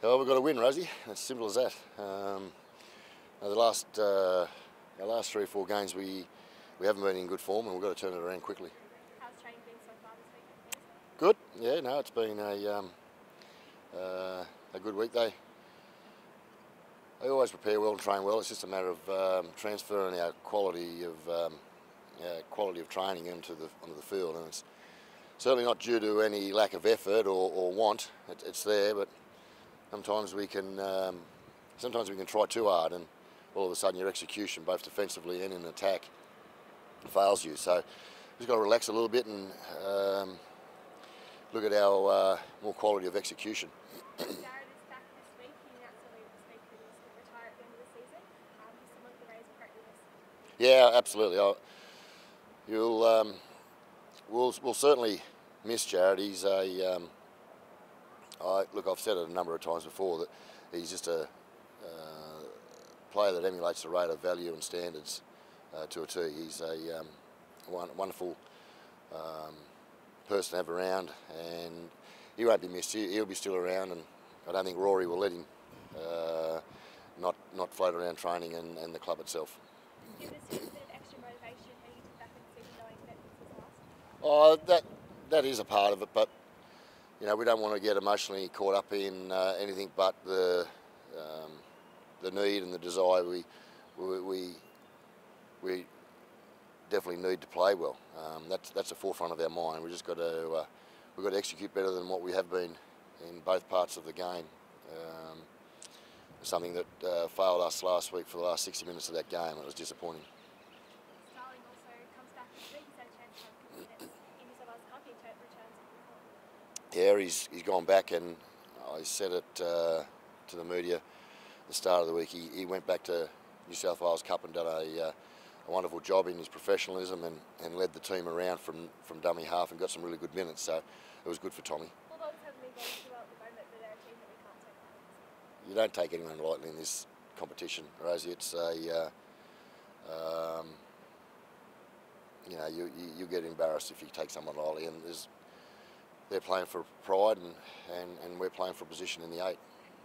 Oh, we've got to win, Rosie. It's simple as that. Um, the last uh, our last three or four games, we we haven't been in good form, and we've got to turn it around quickly. How's training been so far this week? Good. Yeah. No, it's been a um, uh, a good week. They they always prepare well and train well. It's just a matter of um, transferring our quality of um, uh, quality of training into the onto the field, and it's certainly not due to any lack of effort or, or want. It, it's there, but sometimes we can um, sometimes we can try too hard, and all of a sudden your execution, both defensively and in attack, fails you. So we've got to relax a little bit and um, look at our uh, more quality of execution. Jarrod is back this week. He announced earlier this week that he's going to retire at the end of the season. Um, he's someone the Rays will greatly miss. Yeah, absolutely. I'll, you'll um, we'll we'll certainly miss Jarrod. He's a um, I, look. I've said it a number of times before that he's just a uh, player that emulates the rate of value and standards uh, to a T. He's a um, one, wonderful um, person to have around, and he won't be missed. He, he'll be still around, and I don't think Rory will let him uh, not not float around training and, and the club itself. Give this season extra motivation heading into the back of the season knowing that this is last. Oh, that that is a part of it, but you know we don't want to get emotionally caught up in uh, anything but the um, the need and the desire. We we we, we definitely need to play well. Um, that's that's the forefront of our mind. We just got to uh, we've got to execute better than what we have been in both parts of the game. Um, something that uh, failed us last week for the last 60 minutes of that game. It was disappointing. Starling also comes back this week. He's had a chance to have a couple of minutes in New South Wales Cup. He returns at the Yeah, he's, he's gone back, and I said it uh, to the media at the start of the week. He, he went back to New South Wales Cup and done a, uh, a wonderful job in his professionalism and, and led the team around from, from dummy half and got some really good minutes. So it was good for Tommy. Bulldogs haven't been going too well at the moment, but they're a team that we can't take lightly. You don't take anyone lightly in this competition, Rosie. It's a uh, um, you know you, you you get embarrassed if you take someone lightly, and there's they're playing for pride and, and, and we're playing for a position in the eight.